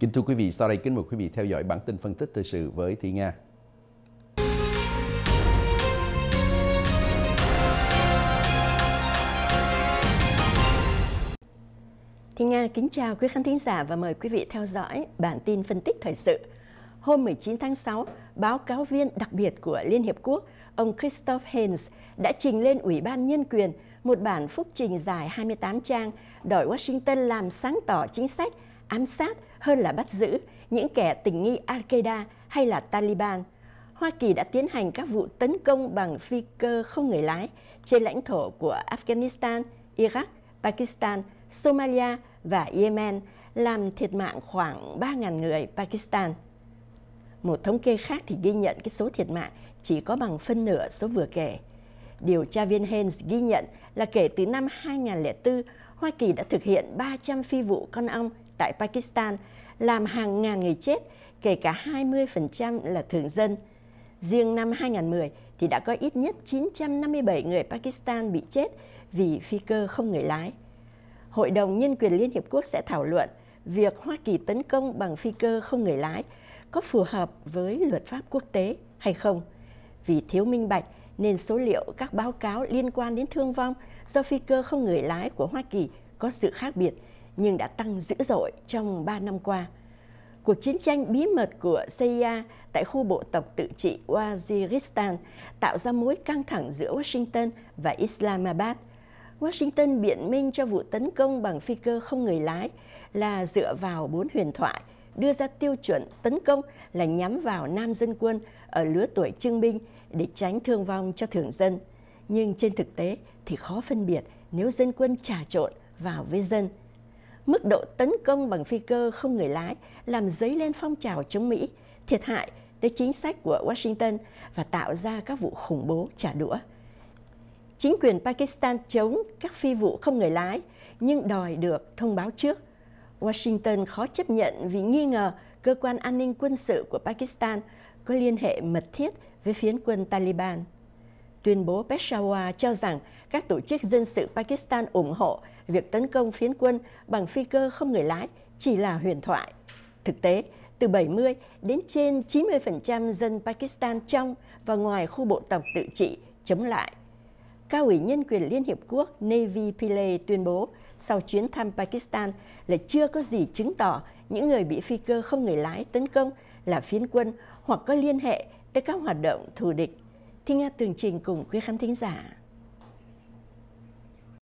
Kính thưa quý vị, sau đây kính mời quý vị theo dõi bản tin phân tích thời sự với Thị Nga. Thị Nga kính chào quý khán thính giả và mời quý vị theo dõi bản tin phân tích thời sự. Hôm 19 tháng 6, báo cáo viên đặc biệt của Liên Hiệp Quốc, ông Christoph Hens đã trình lên Ủy ban Nhân quyền một bản phúc trình dài 28 trang đòi Washington làm sáng tỏ chính sách ám sát hơn là bắt giữ những kẻ tình nghi Al-Qaeda hay là Taliban. Hoa Kỳ đã tiến hành các vụ tấn công bằng phi cơ không người lái trên lãnh thổ của Afghanistan, Iraq, Pakistan, Somalia và Yemen, làm thiệt mạng khoảng 3.000 người Pakistan. Một thống kê khác thì ghi nhận cái số thiệt mạng chỉ có bằng phân nửa số vừa kể. Điều tra viên Haynes ghi nhận là kể từ năm 2004, Hoa Kỳ đã thực hiện 300 phi vụ con ong tại Pakistan, làm hàng ngàn người chết, kể cả 20% là thường dân. Riêng năm 2010 thì đã có ít nhất 957 người Pakistan bị chết vì phi cơ không người lái. Hội đồng Nhân quyền Liên Hiệp Quốc sẽ thảo luận việc Hoa Kỳ tấn công bằng phi cơ không người lái có phù hợp với luật pháp quốc tế hay không. Vì thiếu minh bạch nên số liệu các báo cáo liên quan đến thương vong do phi cơ không người lái của Hoa Kỳ có sự khác biệt nhưng đã tăng dữ dội trong 3 năm qua. Cuộc chiến tranh bí mật của CIA tại khu bộ tộc tự trị Waziristan tạo ra mối căng thẳng giữa Washington và Islamabad. Washington biện minh cho vụ tấn công bằng phi cơ không người lái là dựa vào bốn huyền thoại, đưa ra tiêu chuẩn tấn công là nhắm vào nam dân quân ở lứa tuổi trưng binh để tránh thương vong cho thường dân. Nhưng trên thực tế thì khó phân biệt nếu dân quân trà trộn vào với dân. Mức độ tấn công bằng phi cơ không người lái làm dấy lên phong trào chống Mỹ, thiệt hại tới chính sách của Washington và tạo ra các vụ khủng bố trả đũa. Chính quyền Pakistan chống các phi vụ không người lái nhưng đòi được thông báo trước. Washington khó chấp nhận vì nghi ngờ cơ quan an ninh quân sự của Pakistan có liên hệ mật thiết với phiến quân Taliban. Tuyên bố Peshawar cho rằng các tổ chức dân sự Pakistan ủng hộ việc tấn công phiến quân bằng phi cơ không người lái chỉ là huyền thoại. Thực tế, từ 70 đến trên 90% dân Pakistan trong và ngoài khu bộ tộc tự trị chống lại. Cao ủy Nhân quyền Liên Hiệp Quốc Navy Pillay tuyên bố sau chuyến thăm Pakistan là chưa có gì chứng tỏ những người bị phi cơ không người lái tấn công là phiến quân hoặc có liên hệ tới các hoạt động thù địch. Thi nghe tường trình cùng quý khán thính giả.